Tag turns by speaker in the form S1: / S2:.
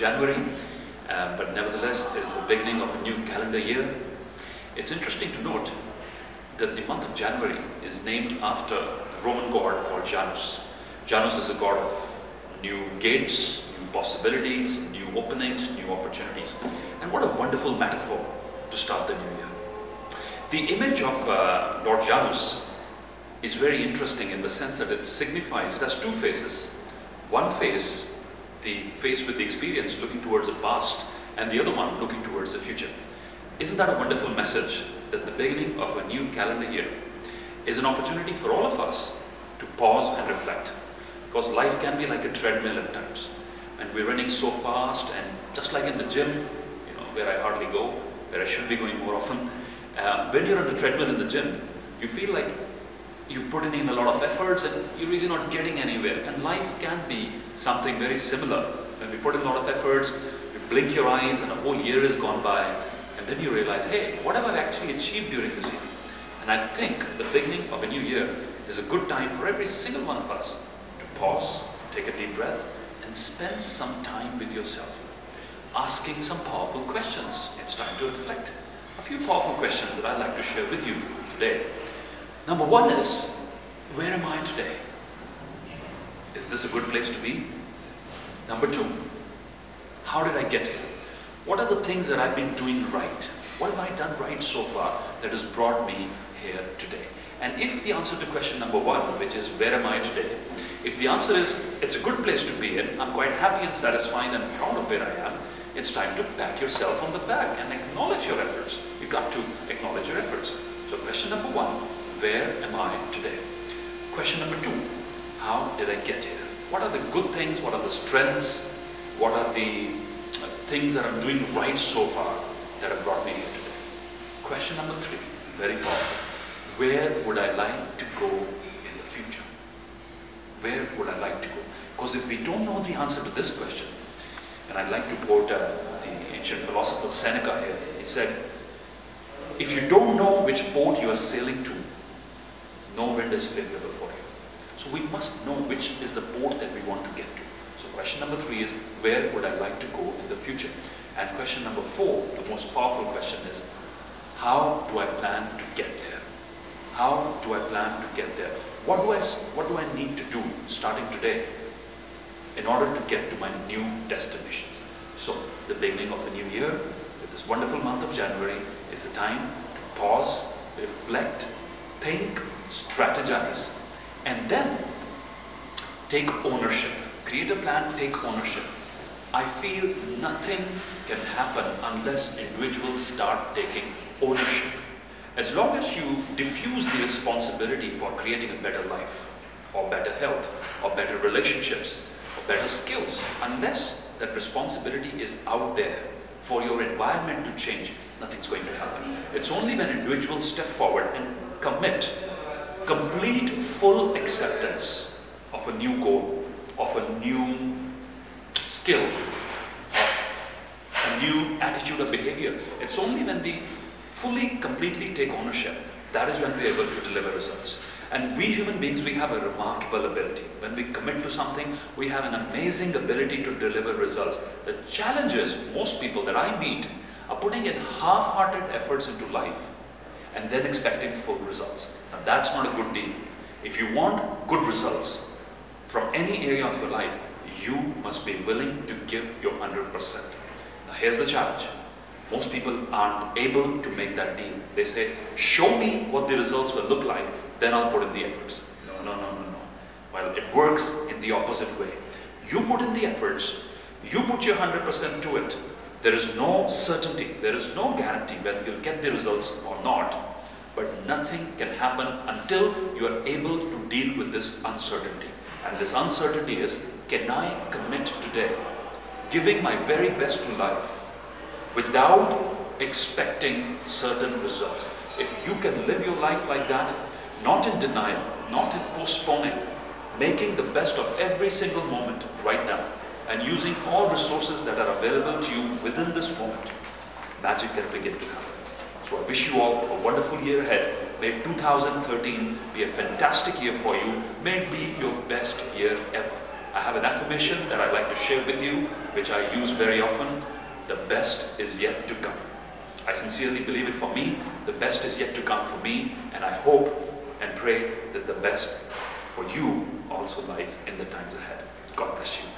S1: January, um, but nevertheless it is the beginning of a new calendar year. It's interesting to note that the month of January is named after the Roman god called Janus. Janus is a god of new gates, new possibilities, new openings, new opportunities. And what a wonderful metaphor to start the new year. The image of uh, Lord Janus is very interesting in the sense that it signifies, it has two faces. One face, the face with the experience looking towards the past, and the other one looking towards the future. Isn't that a wonderful message that the beginning of a new calendar year is an opportunity for all of us to pause and reflect? Because life can be like a treadmill at times. And we're running so fast, and just like in the gym, you know, where I hardly go, where I should be going more often, uh, when you're on the treadmill in the gym, you feel like you put in a lot of efforts and you're really not getting anywhere. And life can be something very similar. When we put in a lot of efforts, you blink your eyes and a whole year has gone by, and then you realize, hey, what have I actually achieved during this year? And I think the beginning of a new year is a good time for every single one of us to pause, take a deep breath, and spend some time with yourself, asking some powerful questions. It's time to reflect. A few powerful questions that I'd like to share with you today. Number one is, where am I today? Is this a good place to be? Number two, how did I get here? What are the things that I've been doing right? What have I done right so far that has brought me here today? And if the answer to question number one, which is where am I today, if the answer is it's a good place to be in, I'm quite happy and satisfied and proud of where I am, it's time to pat yourself on the back and acknowledge your efforts. You've got to acknowledge your efforts. So question number one, where am I today? Question number two, how did I get here? What are the good things? What are the strengths? What are the uh, things that I'm doing right so far that have brought me here today? Question number three, very powerful. Where would I like to go in the future? Where would I like to go? Because if we don't know the answer to this question, and I'd like to quote uh, the ancient philosopher Seneca here, he said, if you don't know which boat you are sailing to, no wind is favorable for you. So we must know which is the port that we want to get to. So question number three is, where would I like to go in the future? And question number four, the most powerful question is, how do I plan to get there? How do I plan to get there? What do I, what do I need to do starting today in order to get to my new destinations? So the beginning of a new year, this wonderful month of January, is the time to pause, reflect, think, strategize, and then take ownership. Create a plan, take ownership. I feel nothing can happen unless individuals start taking ownership. As long as you diffuse the responsibility for creating a better life, or better health, or better relationships, or better skills, unless that responsibility is out there for your environment to change, nothing's going to happen. It's only when individuals step forward and commit complete, full acceptance of a new goal, of a new skill, of a new attitude of behavior. It's only when we fully, completely take ownership, that is when we're able to deliver results. And we human beings, we have a remarkable ability. When we commit to something, we have an amazing ability to deliver results. The challenge is, most people that I meet are putting in half-hearted efforts into life and then expecting full results. Now that's not a good deal. If you want good results from any area of your life, you must be willing to give your 100%. Now here's the challenge. Most people aren't able to make that deal. They say, show me what the results will look like, then I'll put in the efforts. No, no, no, no, no. Well, it works in the opposite way. You put in the efforts, you put your 100% to it, there is no certainty, there is no guarantee whether you'll get the results or not. But nothing can happen until you are able to deal with this uncertainty. And this uncertainty is, can I commit today, giving my very best to life, without expecting certain results? If you can live your life like that, not in denial, not in postponing, making the best of every single moment right now, and using all resources that are available to you within this moment, magic can begin to happen. So I wish you all a wonderful year ahead. May 2013 be a fantastic year for you. May it be your best year ever. I have an affirmation that I'd like to share with you, which I use very often. The best is yet to come. I sincerely believe it for me. The best is yet to come for me, and I hope and pray that the best for you also lies in the times ahead. God bless you.